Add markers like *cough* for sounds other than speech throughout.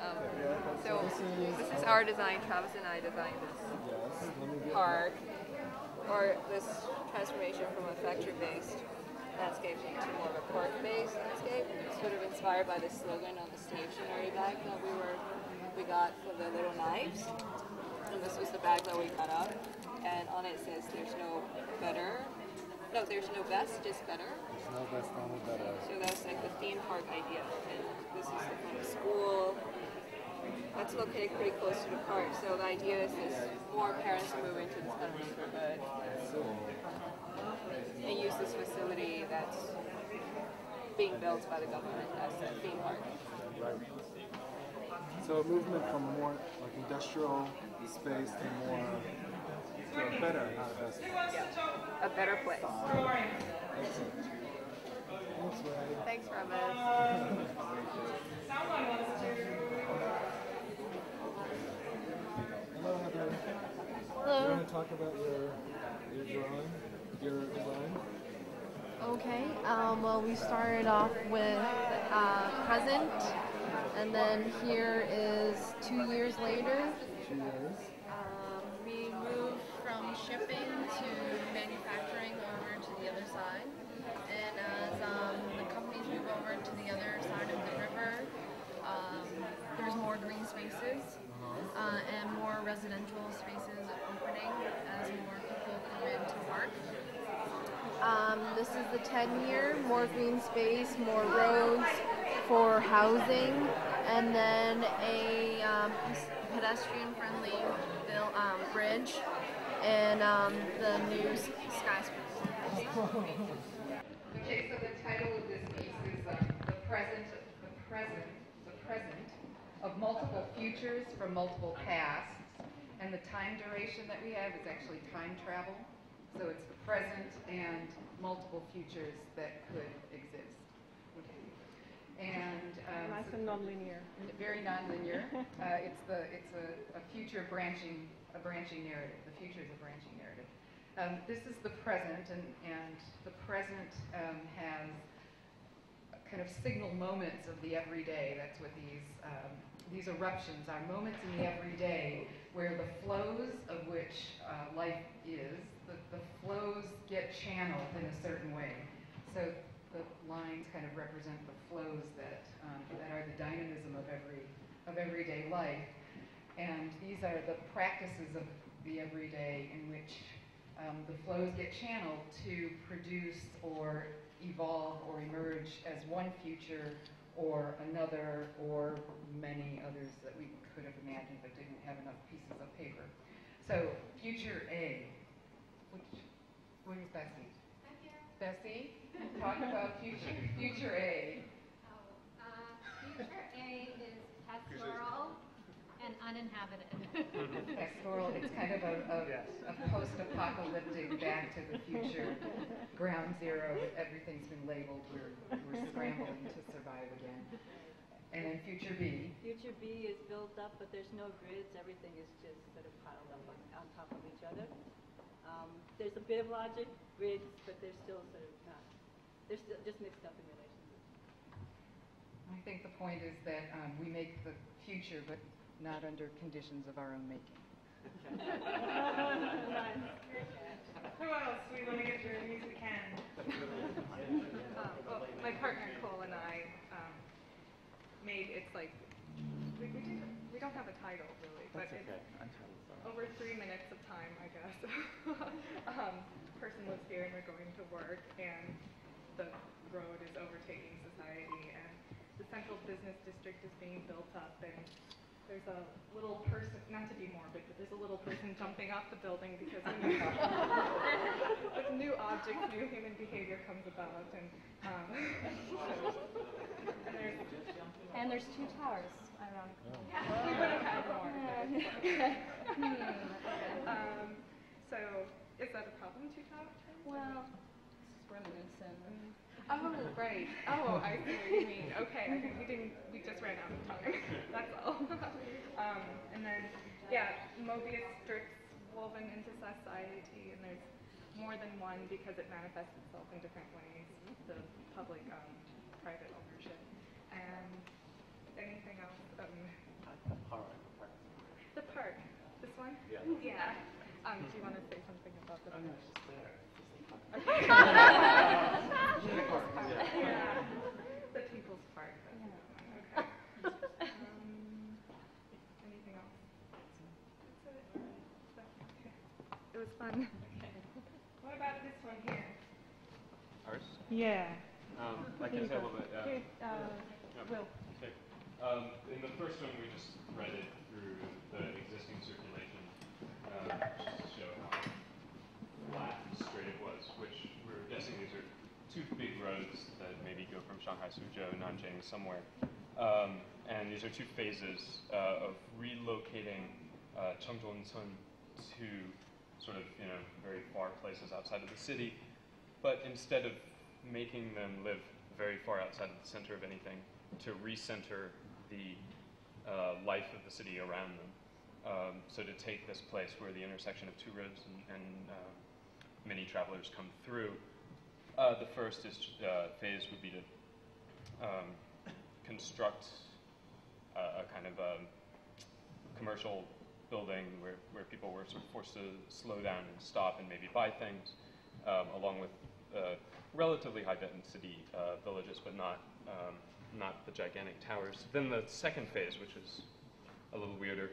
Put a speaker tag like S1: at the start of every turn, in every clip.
S1: Um, is
S2: This is our design. Travis and I designed this
S1: yes. Let me get
S2: park, or this transformation from a factory-based landscape into more of a park-based landscape. Sort of inspired by the slogan on the stationery bag that we were we got for the little knives. And this was the bag that we cut up, and on it says, "There's no better." No, there's no best, just better.
S1: There's no best only better.
S2: So that's like the theme park idea. And this is the kind of school that's located pretty close to the park. So the idea is this more parents move into this kind of neighborhood and use this facility that's being built by the government as a theme park.
S1: Right. So a movement from more like industrial space to more to a better, not a best.
S2: A better place.
S1: Thanks, Ray.
S2: Thanks, Ramesh.
S1: Hello, Heather.
S3: Hello.
S1: You want to talk about your your drawing, your design?
S3: Okay. Um, well, we started off with uh, present, and then here is two years later.
S1: Two years.
S3: Um, we moved from shipping to manufacturing over to the other side, and as um, the companies move over to the other side of the river, um, there's more green spaces uh, and more residential spaces as more people come in to work. Um, this is the 10 year, more green space, more roads for housing, and then a um, pedestrian friendly um, bridge and um, the new skyscraper.
S4: Okay, so the title of this piece is uh, The Present, The Present, The Present of Multiple Futures from Multiple Pasts. And the time duration that we have is actually time travel. So it's the present and multiple futures that could exist. Okay. And um,
S5: Nice and non-linear.
S4: very nonlinear. *laughs* Uh, it's the it's a, a future branching a branching narrative. The future is a branching narrative. Um, this is the present, and and the present um, has kind of signal moments of the everyday. That's what these um, these eruptions are moments in the everyday where the flows of which uh, life is, the, the flows get channeled in a certain way. So the lines kind of represent the flows that um, that are the dynamism of every of everyday life, and these are the practices of the everyday in which um, the flows get channeled to produce or evolve or emerge as one future or another or many others that we could have imagined but didn't have enough pieces of paper. So future A, which, where is Bessie? Bessie, talk about future, future A.
S6: Uh, Future A is pastoral and uninhabited.
S4: Pastoral, it's kind of a, a, a post-apocalyptic back to the future, ground zero, everything's been labeled, we're, we're scrambling to survive again. And then future B,
S5: Future B is built up, but there's no grids. Everything is just sort of piled up on, on top of each other. Um, there's a bit of logic, grids, but they're still sort of not. They're still just mixed up in relationship.
S4: I think the point is that um, we make the future, but not under conditions of our own making. *laughs*
S7: Who else? We want to get your music can. um, well, my partner Cole and I um, made it's like we, we, did, we don't have a title really, but it's over three minutes of time, I guess. *laughs* um, person lives here and we're going to work, and the road is overtaking society, and the central business district is being built up, and there's a little person, not to be morbid, but there's a little person jumping off the building because a new, *laughs* with new objects, new human behavior comes about, and um, and *laughs* there's
S6: And there's two towers, ironically. *laughs*
S7: we would have had more. um, so is that a problem, two towers?
S6: Well, this is reminiscent.
S7: Oh, right. Oh, I see what you mean. Okay, I think we didn't, we just ran out of time. That's all. *laughs* um, and then, yeah, Mobius strips woven into society, and there's more than one because it manifests itself in different ways, the public, um, private ownership. And anything else? Um, the park. This one? Yeah. *laughs* Yeah. Um, do you want to say something about the park? Oh, no, it's just there. *laughs* fun. What about this one here?
S8: Ours?
S7: Yeah.
S8: Um, I can say a little bit. Yeah.
S7: Here, uh,
S8: Yeah.
S7: Will.
S8: Okay. Um, in the first one, we just read it through the existing circulation, um, just to show how flat and straight it was, which we're guessing these are two big roads that maybe go from Shanghai, Suzhou, Nanjing, somewhere. Um, and these are two phases uh, of relocating uh, Chengzhongcun to sort of, you know, very far places outside of the city, but instead of making them live very far outside of the center of anything, to recenter the uh, life of the city around them. Um, so to take this place where the intersection of two roads and, and uh, many travelers come through, uh, the first is, uh, phase would be to um, construct a, a kind of um commercial building where, where people were sort of forced to slow down and stop and maybe buy things, um, along with uh, relatively high density uh, villages, but not, um, not the gigantic towers. Then the second phase, which is a little weirder,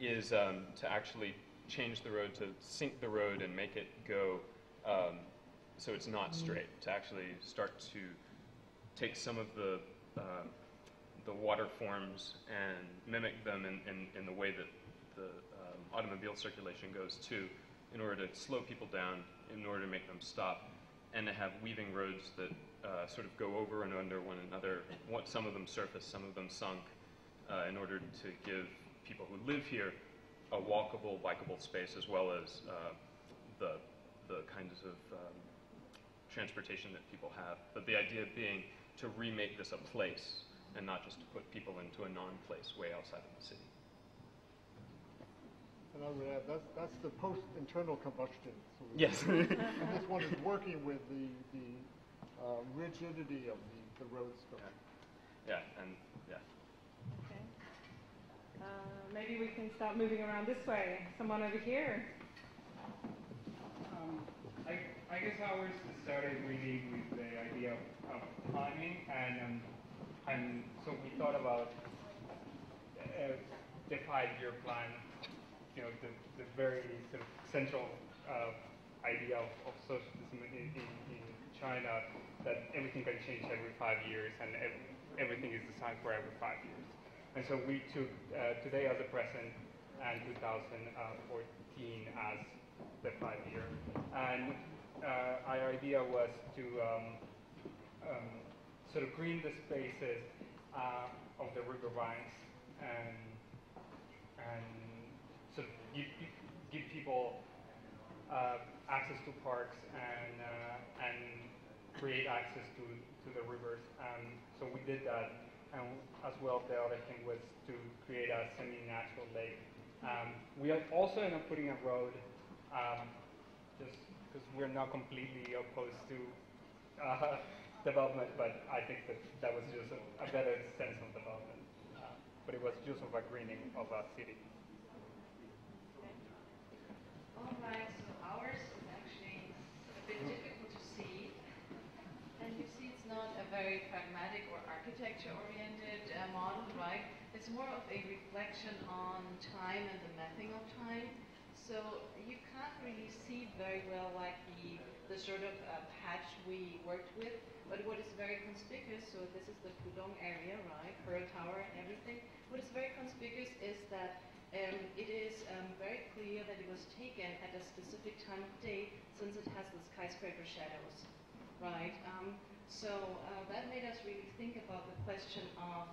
S8: is um, to actually change the road, to sink the road and make it go um, so it's not straight, to actually start to take some of the, uh, the water forms and mimic them in, in, in the way that the um, automobile circulation goes too, in order to slow people down, in order to make them stop, and to have weaving roads that uh, sort of go over and under one another. Some of them surface, some of them sunk, uh, in order to give people who live here a walkable, bikeable space, as well as uh, the the kinds of um, transportation that people have. But the idea being to remake this a place and not just to put people into a non-place way outside of the city.
S9: And I would add, that's, that's the post-internal combustion solution.
S8: Yes.
S9: And *laughs* this one is working with the, the uh, rigidity of the, the road structure.
S8: yeah, and yeah.
S7: Okay. Uh, maybe we can start moving around this way. Someone over here.
S10: Um, I, I guess ours started really with the idea of, of timing, and um, and so we thought about uh, the five-year plan. You know, the, the very sort of central uh, idea of, of socialism in, in, in China that everything can change every five years, and ev- everything is designed for every five years. And so we took uh, today as a present and 2014 as the five year. And uh, our idea was to um, um, sort of green the spaces uh, of the river banks and, and sort of give, people uh, access to parks and, uh, and create access to, to the rivers. And so we did that. And as well, the other thing was to create a semi-natural lake. Um, we are also ended up putting a road um, just because we're not completely opposed to uh, *laughs* development, but I think that that was just a, a better sense of development. Uh, but it was just of a greening of a city.
S11: Right, so ours is actually a bit difficult to see. And you see it's not a very pragmatic or architecture-oriented uh, model, right? It's more of a reflection on time and the mapping of time. So you can't really see very well like the, the sort of uh, patch we worked with. But what is very conspicuous, so this is the Pudong area, right? Pearl Tower and everything. What is very conspicuous is that um, it is um, very clear that it was taken at a specific time of day since it has the skyscraper shadows, right? Um, so uh, that made us really think about the question of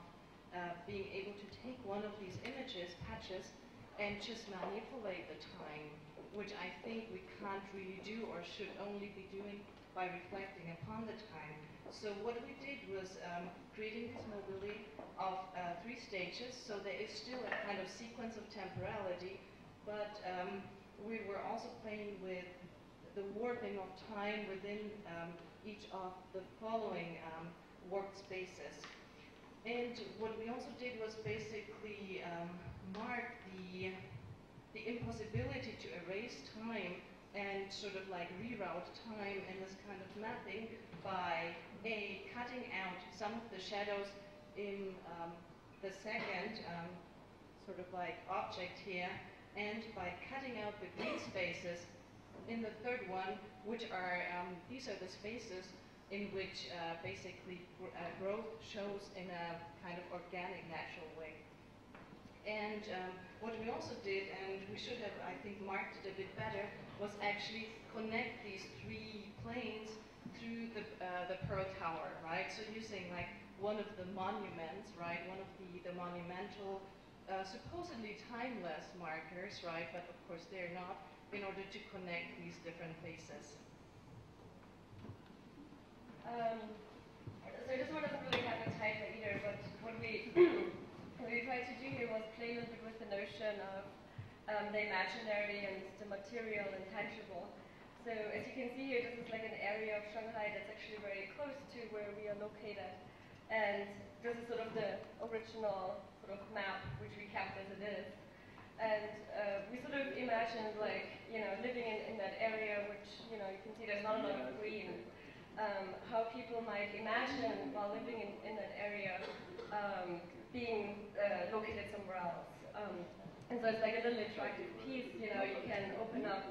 S11: uh, being able to take one of these images, patches, and just manipulate the time, which I think we can't really do or should only be doing by reflecting upon the time. So what we did was um, creating this mobility of uh, three stages, so there is still a kind of sequence of temporality, but um, we were also playing with the warping of time within um, each of the following um, warped spaces. And what we also did was basically um, mark the, the impossibility to erase time and sort of like reroute time in this kind of mapping by a cutting out some of the shadows in um, the second um, sort of like object here and by cutting out the green spaces in the third one which are um, these are the spaces in which uh, basically gr- uh, growth shows in a kind of organic natural way. And um, what we also did, and we should have, I think, marked it a bit better, was actually connect these three planes through the, uh, the Pearl Tower, right? So using like one of the monuments, right? One of the, the monumental, uh, supposedly timeless markers, right? But of course they're not, in order to connect these different faces.
S12: Um, so this one doesn't really have a title either, but what we *clears throat* what we tried to do here was play a little bit with the notion of um, the imaginary and the material and tangible. So as you can see here, this is like an area of Shanghai that's actually very close to where we are located. And this is sort of the original sort of map, which we kept as it is. And uh, we sort of imagined like, you know, living in, in that area, which, you know, you can see there's not a lot of green. Um, how people might imagine while living in, in that area um, being uh, located somewhere else. Um, and so it's like a little interactive piece, you know, you can open up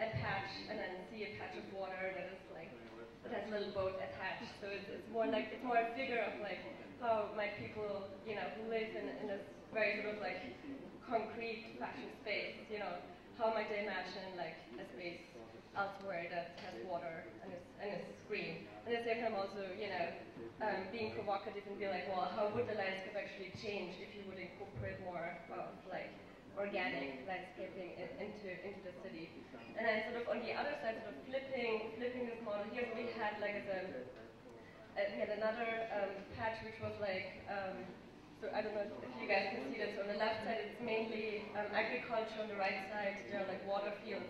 S12: a patch and then see a patch of water that is like, that has a little boat attached. So it's, it's more like, it's more a figure of like, how might people, you know, who live in, in this very sort of like concrete fashion space, you know, how might they imagine like a space elsewhere that has water and is, and is green. And at the same time also, you know, um, being provocative and be like, well, how would the landscape actually change if you would incorporate more of like organic landscaping in, into into the city? And then sort of on the other side, sort of flipping flipping this model here, we had like a uh, we had another um, patch which was like um, so I don't know if you guys can see this. On the left side, it's mainly um, agriculture. On the right side, there are like water fields.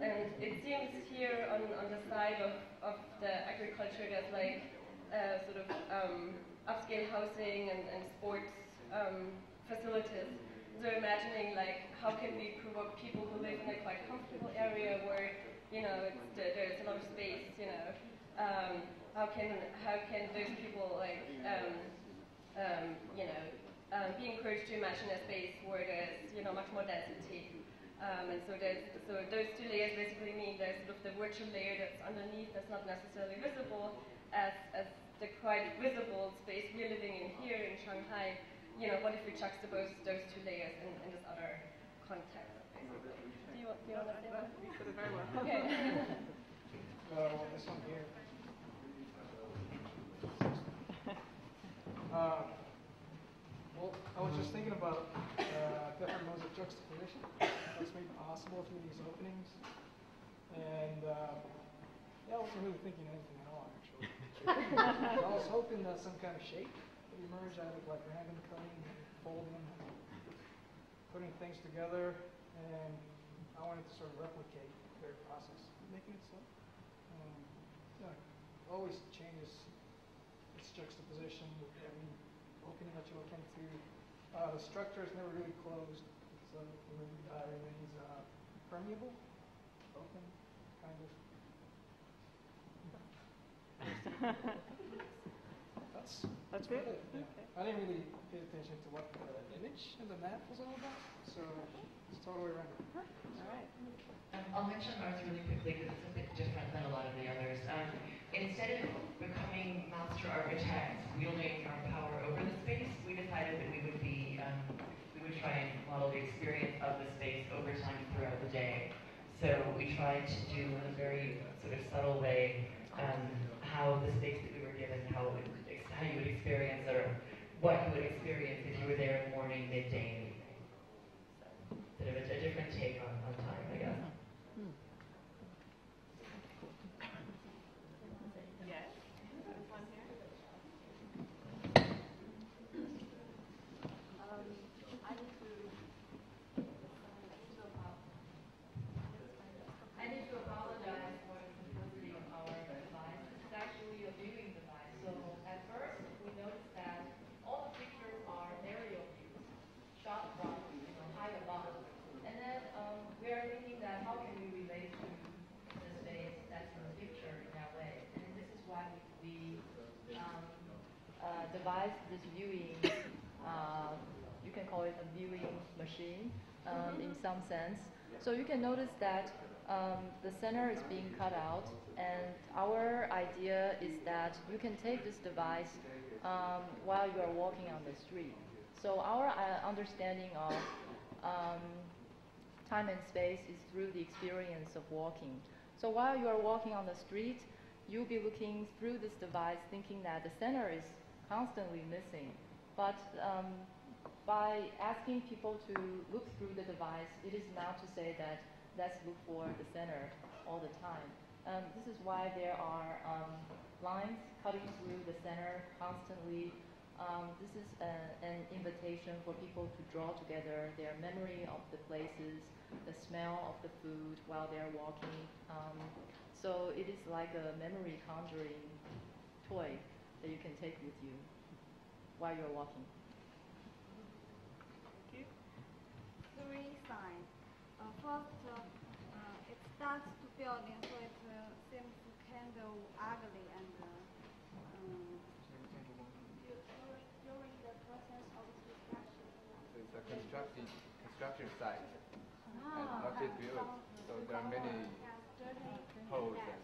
S12: And it seems here on, on the side of, of the agriculture, there's like uh, sort of um, upscale housing and, and sports um, facilities. So imagining like how can we provoke people who live in a quite comfortable area where you know there's a lot of space. You know, um, how can how can those people like um, um, you know um, be encouraged to imagine a space where there's you know much more density. Um, and so so those two layers basically mean there's sort of the virtual layer that's underneath that's not necessarily visible as, as the quite visible space we're living in here in Shanghai. You know, what if we juxtapose those two layers in, in this other context, basically? Do you, do you understand?
S7: You said it very well.
S12: Okay.
S13: uh, *laughs* well, this one here. Uh, well, I was just thinking about uh, different modes of juxtaposition that's made possible through these openings. And uh, yeah, I wasn't really thinking anything at all, actually. *laughs* I was hoping that some kind of shape emerge out of like random cutting folding, putting things together. And I wanted to sort of replicate their process of making it so. Um, it always changes its juxtaposition with every opening that you look into. Uh, the structure is never really closed, so it uh, remains uh, permeable, open, kind of. *laughs* That's
S7: That's
S13: about
S7: it?
S13: it. I didn't really pay attention to what the image and the map was all about, so it's totally random.
S7: All right.
S14: Um, I'll mention ours really quickly because it's a bit different than a lot of the others. Um, instead of becoming master architects wielding our power over the space, we decided that we would be um, we would try and model the experience of the space over time throughout the day. So we tried to do in a very sort of subtle way um, how the space that we were given, how it would, ex- how you would experience or what you would experience if you were there in the morning, midday, and evening. So, sort of a, a different take on, on time, I guess.
S7: Yes. This one here.
S12: Um, I need to,
S14: I need to apologize for the simplicity of our device. This is actually a viewing device. So at first, we noticed that all the pictures are aerial views.
S15: Devised this viewing, *coughs* uh, you can call it a viewing machine um, in some sense. So you can notice that um, the center is being cut out, and our idea is that you can take this device um, while you are walking on the street. So our uh, understanding of um, time and space is through the experience of walking. So while you are walking on the street, you'll be looking through this device thinking that the center is constantly missing. But um, by asking people to look through the device, it is not to say that let's look for the center all the time. Um, this is why there are um, lines cutting through the center constantly. Um, this is a, an invitation for people to draw together their memory of the places, the smell of the food while they're walking. Um, so it is like a memory conjuring toy that you can take with you while you're walking.
S16: Three signs. Uh, first, uh, uh, it starts to building, so it uh, seems kind of ugly and uh, um, during the process of discussion.
S17: So it's a construction construction site
S16: Ah,
S17: and not yet built. So there are many holes.
S18: and-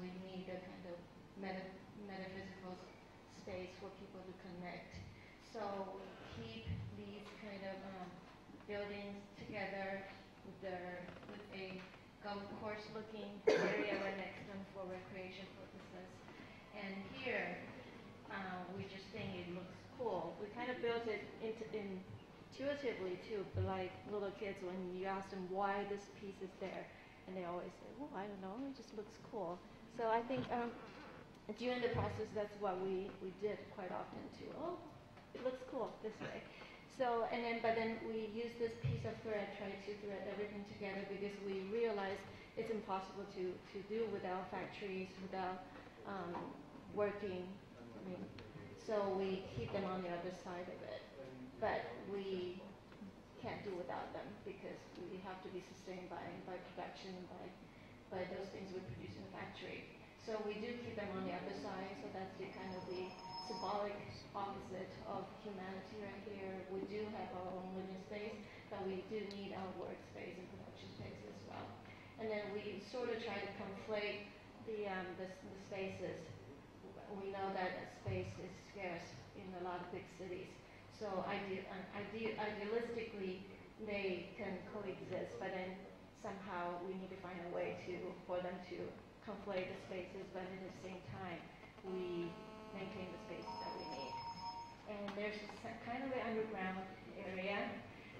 S18: we need a kind of meta, metaphysical space for people to connect. So keep these kind of um, buildings together with their with a golf course looking *coughs* area right next to them for recreation purposes. And here, uh, we just think it looks cool. We kind of built it into, intuitively too, but like little kids, when you ask them why this piece is there, and they always say, well, I don't know, it just looks cool." So I think um, during the process, that's what we we did quite often too. Oh, it looks cool this way. So and then, but then we use this piece of thread, try to thread everything together because we realize it's impossible to to do without factories, without um, working. I mean, so we keep them on the other side of it, but we can't do without them because we have to be sustained by by production, by by those things we produce in the factory. So we do keep them on the other side, so that's the kind of the symbolic opposite of humanity right here. We do have our own living space, but we do need our workspace and production space as well. And then we sort of try to conflate the, um, the, the spaces. We know that space is scarce in a lot of big cities. So ide- uh, ide- idealistically, they can coexist, but then somehow we need to find a way to for them to conflate the spaces, but at the same time, we maintain the spaces that we need. And there's kind of an underground area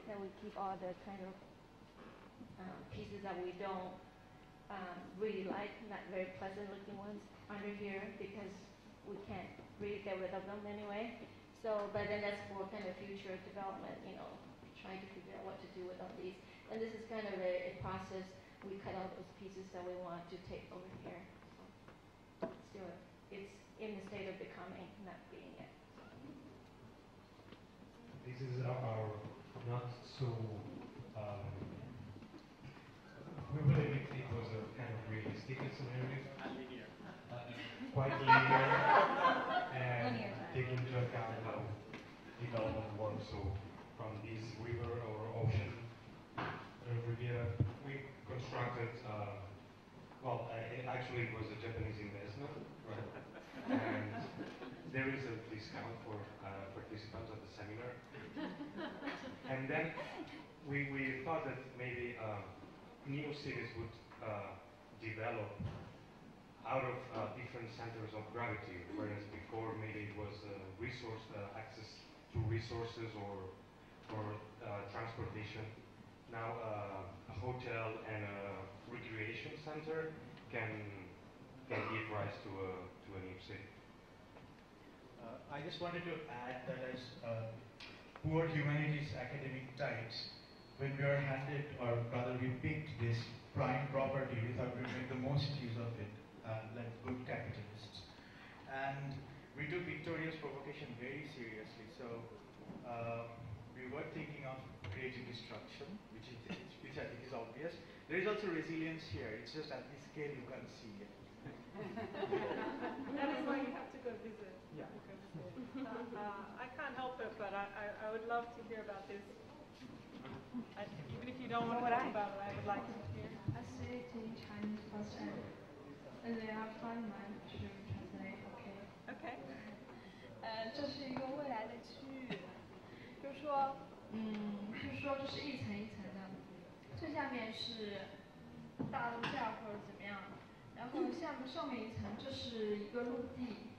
S18: that we keep all the kind of um, pieces that we don't um, really like, not very pleasant looking ones under here because we can't really get rid of them anyway. So, but then that's for kind of future development, you know, trying to figure out what to do with all these. And this is kind of a, a process. We cut out those pieces that we want to take over here. So still, it's in the state of becoming, not being yet.
S19: This is our not so. Um, we believe it, it was a kind of realistic scenario. Uh, quite linear and taking into account how development works. So from this river or ocean Riviera, we constructed. Uh, well, it actually was a Japanese investment, right? and there is a discount for uh, participants at the seminar. and then we, we thought that maybe uh, new cities would uh, develop out of uh, different centers of gravity, whereas before maybe it was uh, resource access to resources or or transportation. Now uh, a hotel and a recreation center can can give rise to a to a new city.
S20: Uh, I just wanted to add that as uh, poor humanities academic types, when we are handed, or rather we picked this prime property, we thought we'd make the most use of it, uh, like good capitalists. And we took Victoria's provocation very seriously. So uh, we were thinking of creating destruction, which, is, which I think is obvious. There is also resilience here. It's just at this scale you can't see it.
S7: that is why you have to go visit.
S20: Yeah.
S7: Uh, uh, I can't help it, but I, I, I would love to hear about this. I, even if you don't want to talk about it, I would like to hear.
S21: I say it in Chinese first and, and then I find my to translate, okay?
S7: Okay.
S21: 呃，这是一个未来的区域，就是说， 嗯，就是说这是一层一层的，最下面是大陆架或者怎么样，然后下面上面一层这是一个陆地，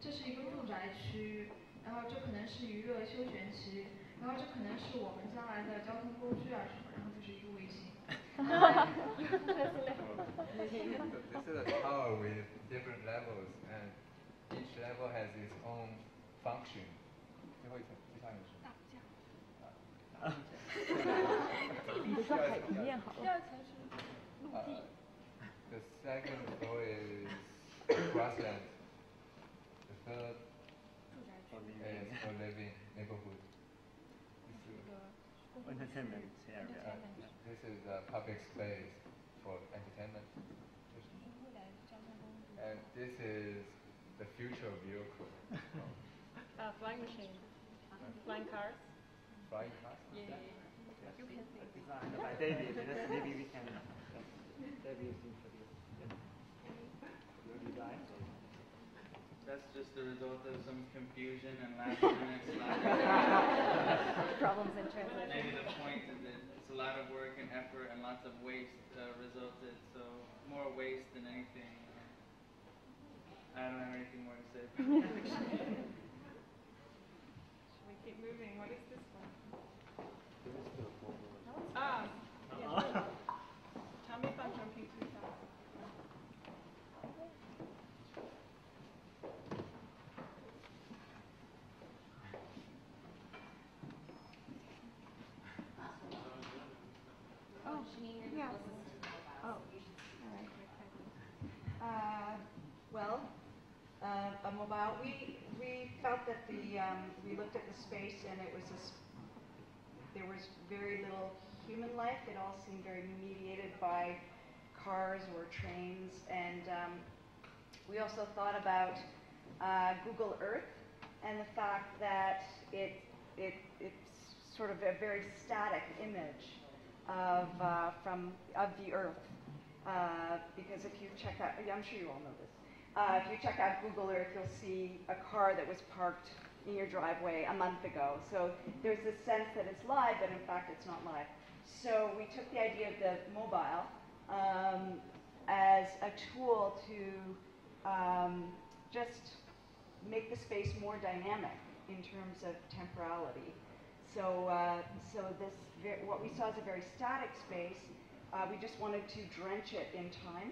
S21: 这是一个住宅区，然后这可能是娱乐休闲区，然后这可能是我们将来的交通工具啊什么，然后就是一个卫星。
S17: This is a tower with different levels, and each level has its own function. 最后一层
S15: 你就说海平面好了。
S21: 第二层是陆
S17: Uh,
S21: 地。
S17: the second floor is grassland. The third is for living neighborhood. This is,
S22: Entertainment area.
S17: uh, this is a public space for entertainment. And this is the future vehicle.
S7: Uh, flying machine. Flying cars.
S17: Flying cars?
S7: Yeah, yeah, yeah. You can think.
S22: Designed by David. That's maybe we can. David is introduce. Your design.
S23: That's just the result of some confusion and last minute slack.
S15: Problems in translation.
S23: Maybe the point is that it's a lot of work and effort and lots of waste uh, resulted, so more waste than anything. I don't have anything more to say. *laughs*
S7: Should we keep moving? What is this one? Ah, yes. Tell me if I'm jumping too fast.
S16: Oh, yeah. Oh, all right.
S24: Uh, well, uh, a mobile, we, we felt that the, um, we looked at the space and it was a there was very little human life. It all seemed very mediated by cars or trains. And um, we also thought about uh, Google Earth and the fact that it, it, it's sort of a very static image of, uh, from, of the Earth. Uh, because if you check out, I'm sure you all know this, uh, if you check out Google Earth, you'll see a car that was parked in your driveway a month ago. So there's this sense that it's live, but in fact it's not live. So we took the idea of the mobile um, as a tool to um, just make the space more dynamic in terms of temporality. So, uh, so this what we saw as a very static space, uh, we just wanted to drench it in time,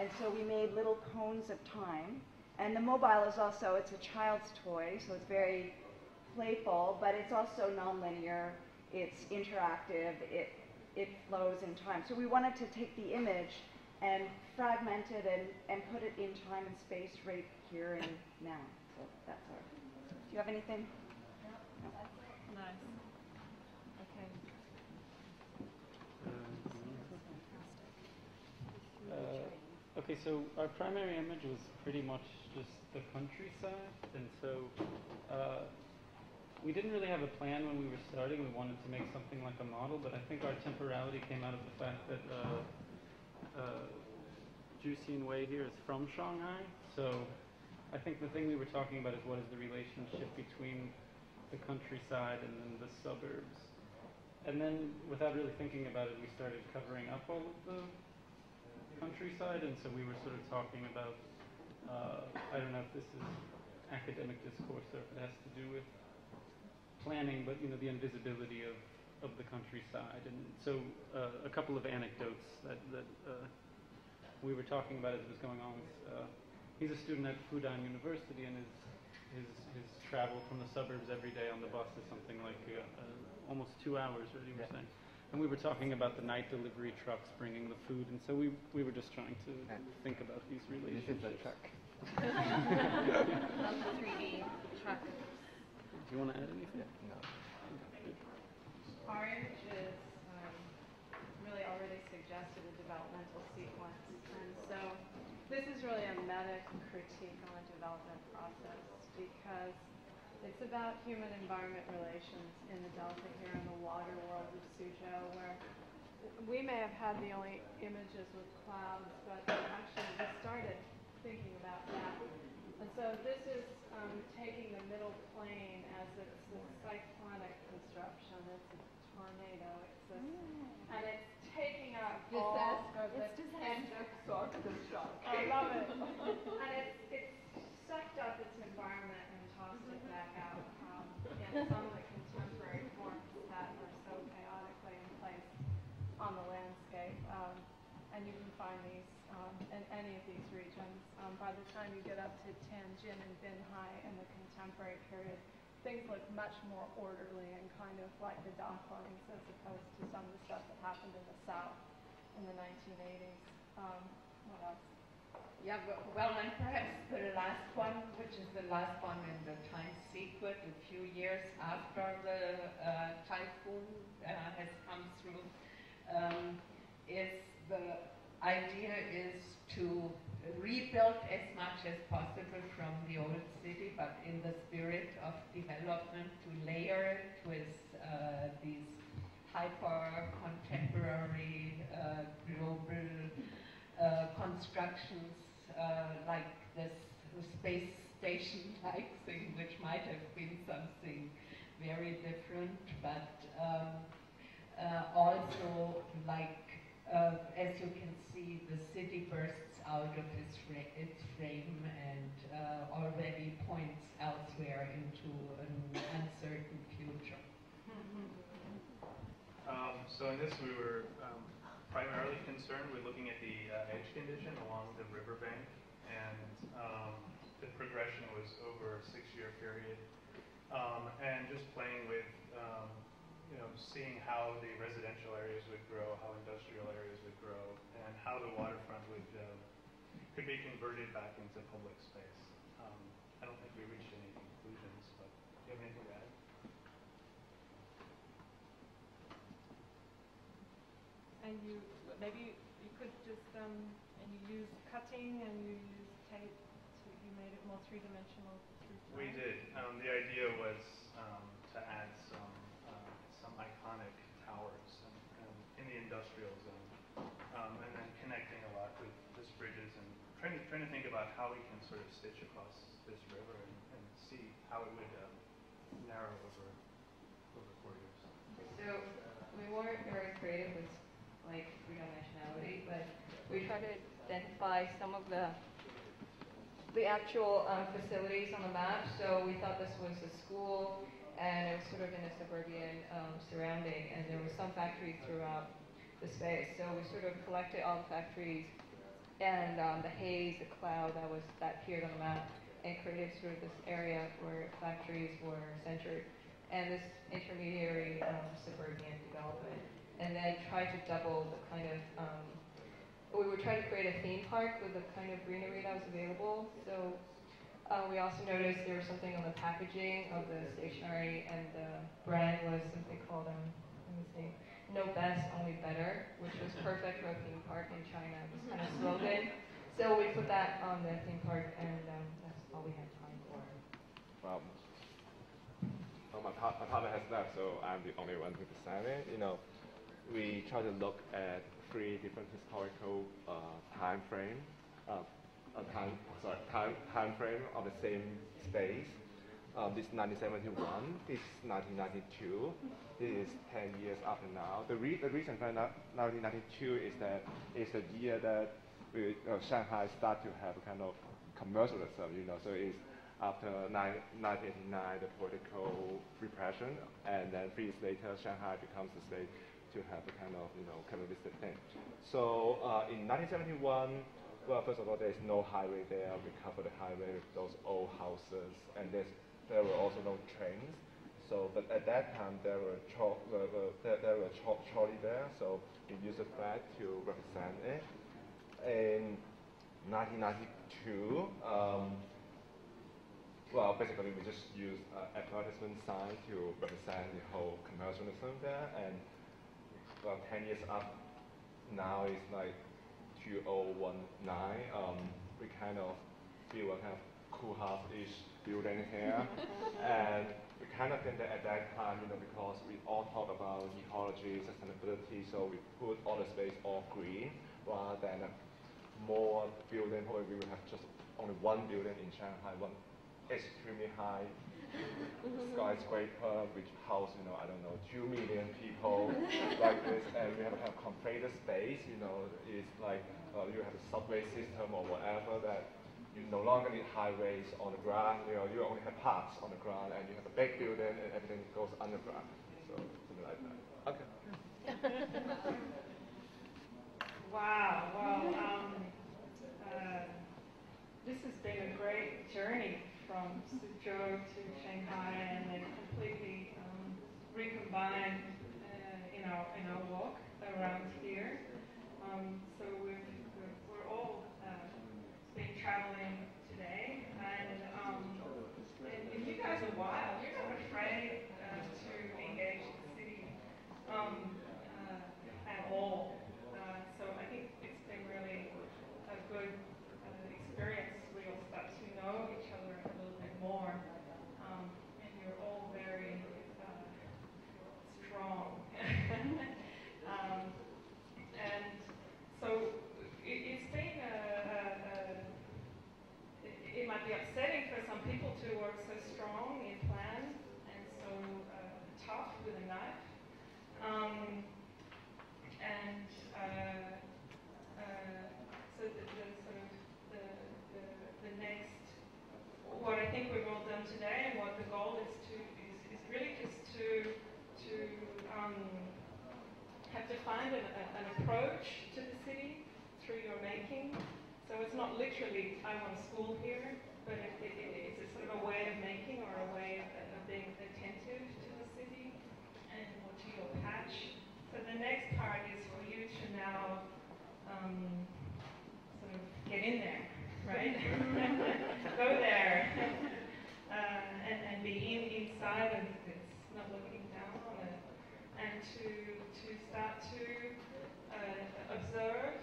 S24: and so we made little cones of time. And the mobile is also it's a child's toy, so it's very playful, but it's also nonlinear. It's interactive. It it flows in time. So we wanted to take the image and fragment it and, and put it in time and space right here and now. So that's our. Do you have anything? No.
S16: Nice. Okay.
S25: Uh, okay, so our primary image was pretty much just the countryside, and so uh, we didn't really have a plan when we were starting. We wanted to make something like a model, but I think our temporality came out of the fact that uh, uh, Juxin Wei here is from Shanghai, so I think the thing we were talking about is what is the relationship between the countryside and then the suburbs. And then, without really thinking about it, we started covering up all of the countryside, and so we were sort of talking about, uh, I don't know if this is academic discourse or if it has to do with planning, but you know, the invisibility of, of the countryside. And so uh, a couple of anecdotes that, that uh, we were talking about as it was going on. Was, uh, he's a student at Fudan University, and his, his, his travel from the suburbs every day on the bus is something like uh, uh, almost two hours, what you were saying. And we were talking about the night delivery trucks bringing the food, and so we, we were just trying to think about these relationships.
S17: This is a truck.
S16: Love the 3D truck.
S25: Do you want to add anything?
S17: No.
S7: Our images um, really already suggested a developmental sequence, and so this is really a meta critique on the development process because it's about human-environment relations in the Delta here in the water world of Suzhou, where we may have had the only images with clouds, but actually we started thinking about that. And so this is um, taking the middle plane as it's a cyclonic construction. It's a tornado. It's a, and it's taking up all
S16: It's
S7: end of construction. I love it. *laughs* and it's it's sucked up its environment and tossed it back out some of the contemporary forms that are so chaotically in place on the landscape. Um, and you can find these um, in any of these regions. Um, by the time you get up to Tianjin and Binhai in the contemporary period, things look much more orderly and kind of like the docklines as opposed to some of the stuff that happened in the south in the 1980s. Um, what else?
S26: Yeah, well, and perhaps the last one, which is the last one in the time sequence, a few years after the uh, typhoon uh, has come through, um, is the idea is to rebuild as much as possible from the old city, but in the spirit of development, to layer it with uh, these hyper contemporary uh, global uh, constructions uh, like this space station *laughs* like thing, which might have been something very different, but um, uh, also like uh, as you can see, the city bursts out of its, fra its frame and uh, already points elsewhere into an uncertain future.
S27: Um, so in this, we were um, primarily concerned with looking at the uh, edge condition along the riverbank, and um, the progression was over a six-year period, um, and just playing with, um, you know, seeing how the residential areas would grow, how industrial areas would grow, and how the waterfront would uh, could be converted back into public space. Um, I don't think we reached any conclusions, but do you have anything to add?
S21: And you, maybe you could just, um, and you use cutting and you use tape to, you you made it more three-dimensional.
S27: We did. Um, the idea was um, to add some uh, some iconic towers and, and in the industrial zone, um, and then connecting a lot with this bridges and trying to trying to think about how we can sort of stitch across this river and, and see how it would um, narrow over over four years.
S2: So we weren't very creative with like three-dimensionality, but we tried to identify some of the the actual um, facilities on the map. So we thought this was a school, and it was sort of in a suburban um, surrounding, and there were some factories throughout the space. So we sort of collected all the factories and um, the haze, the cloud that was that appeared on the map, and created sort of this area where factories were centered, and this intermediary um, suburban development, and then tried to double the kind of um, we were trying to create a theme park with the kind of greenery that was available. So uh, we also noticed there was something on the packaging of the stationery, and the brand was something called um, let me see, "No best, only better," which was *laughs* perfect for a theme park in China. This kind of slogan. So we put that on the theme park, and um, that's all we had time for.
S28: Well, well my, par- my partner has left, so I'm the only one who decided. You know, we try to look at three different historical uh, time frame, uh, uh, time sorry time time frame of the same space. Um, this 1971, this 1992, this is 10 years after now. The, re- the reason for na- 1992 is that it's the year that we, uh, Shanghai start to have a kind of commercialism, you know, so it's after nine, 1989, the political repression, and then three years later, Shanghai becomes the state to have a kind of, you know, capitalistic thing. So uh, in 1971, well, first of all, there's no highway there. We cover the highway with those old houses, and there's, there were also no trains. So, but at that time, there were cho- uh, there, there were cho- trolley there, so we used a flag to represent it. In 1992, um, well, basically we just used uh, advertisement sign to represent the whole commercialism there, and well, 10 years up now is like 2019. Um, we kind of feel a kind of Koolhaas-ish building here, *laughs* and we kind of think that at that time, you know, because we all talk about ecology, sustainability, so we put all the space all green rather than more building, or we will have just only one building in Shanghai, one extremely high skyscraper which house, you know, I don't know, two million people *laughs* like this, and we have a kind of completed space, you know, it's like uh, you have a subway system or whatever that you no longer need highways on the ground, you know, you only have parks on the ground, and you have a big building, and everything goes underground. So something like that. Okay. *laughs*
S29: Wow, well, um, uh, this has been a great journey from Suzhou to Shanghai and then completely um, recombined uh, in our in our walk around here. Um, so we've, we're, all uh, been traveling today, and, um, and if you guys are wild, you're not afraid uh, to engage the city um, uh, at all. Uh, so I think it's been really a good uh, experience. We all start to know each other a little bit more, um, and you're all very uh, strong. um, and so it, it's been a, a, a it, it might be upsetting for some people to work so strong in plan and so uh, tough with a knife. Um, and uh, uh, so the, the sort of the, the, the next, what I think we've all done today and what the goal is to is, is really just to to um, have to find an, a, an approach to the city through your making. So it's not literally I want a school here, but it, it, it, it's a sort of a way of making or a way of, of being attentive to the city and or to your patch. So the next part is for you to now um, sort of get in there, right? Go there uh, and, and be in, inside of this, not looking down on it, and to to start to uh, observe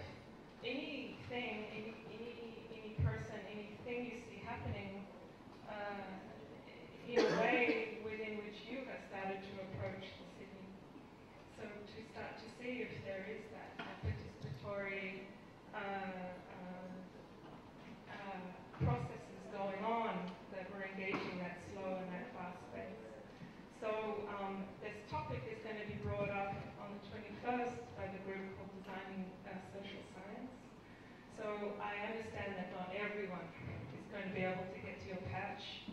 S29: anything, any, any any person, anything you see happen group called Designing uh, Social Science. So I understand that not everyone is going to be able to get to your patch,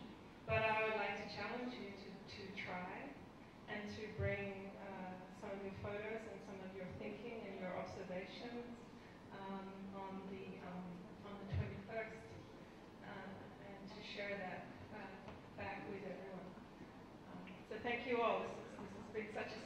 S29: but I would like to challenge you to, to try and to bring uh, some of your photos and some of your thinking and your observations um, on the um, on the 21st, uh, and to share that uh, back with everyone. Um, so thank you all. This, this has been such a.